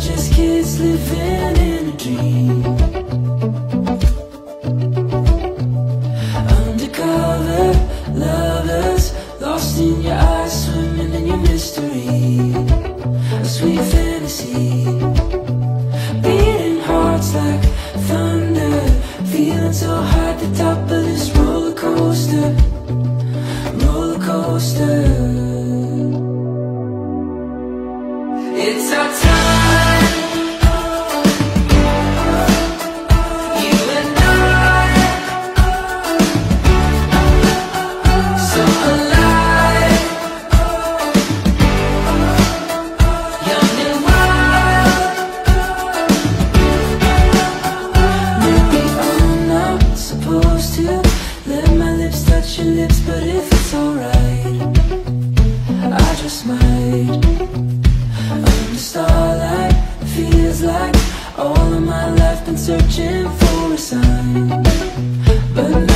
Just kids living in a dream. Undercover lovers, lost in your been searching for a sign, but